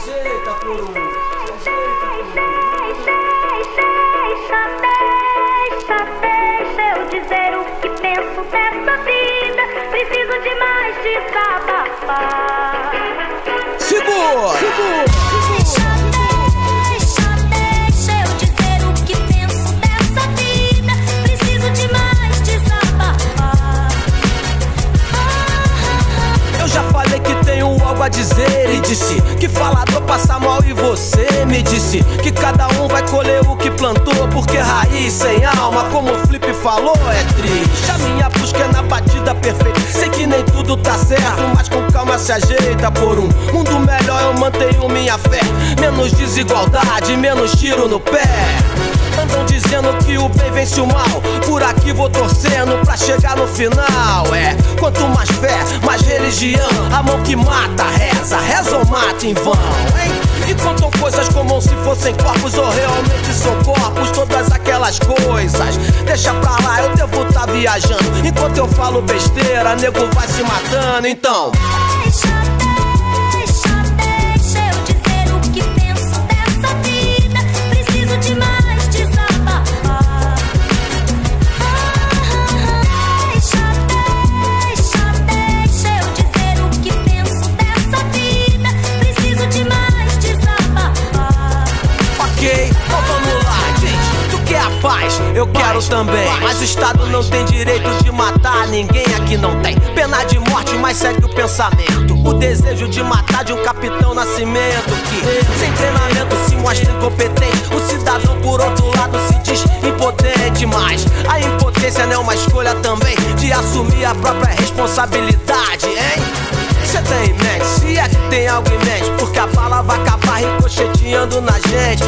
ajeita por um. Deixa, deixa, deixa eu dizer o que penso dessa vida. Preciso de mais desabafar. Segura! Deixa, deixa, deixa eu dizer o que penso dessa vida. Preciso de mais desabafar. Eu já falei que tenho algo a dizer e disse que falador passa mal e você me disse que cada um vai colher o que plantou porque raiz sem alma, como o Flip falou, é triste. A minha busca é na batida perfeita. Sei que nem tudo tá certo, mas com calma se ajeita por um mundo melhor. Eu mantenho minha fé, menos desigualdade, menos tiro no pé. Andam dizendo que o bem vence o mal. Por aqui vou torcendo pra chegar no final. É, quanto mais fé, mais religião. A mão que mata, reza, reza ou mata em vão, hein? E contam coisas como se fossem corpos ou realmente são corpos. Todas aquelas coisas. Deixa pra lá, eu devo tá viajando. Enquanto eu falo besteira, nego vai se matando. Então. Deixa, Ok, então vamos lá, gente. Tu quer a paz? Eu quero também. Mas o Estado não tem direito de matar ninguém aqui não tem. Pena de morte, mas segue o pensamento. O desejo de matar de um capitão nascimento que, sem treinamento, se mostra incompetente. O cidadão, por outro lado, se diz impotente. Mas a impotência não é uma escolha também de assumir a própria responsabilidade, hein? Cê tem em mente, se é que tem algo em mente Porque a bala vai acabar ricocheteando na gente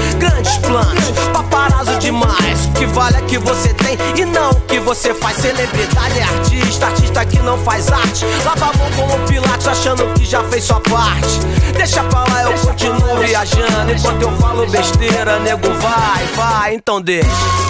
Planos, paparazzo demais. O que vale é que você tem e não o que você faz. Celebridade é artista, artista que não faz arte. Lava a mão como Pilates achando que já fez sua parte. Deixa pra lá, eu continuo viajando. Enquanto eu falo besteira, nego vai, vai, então deixa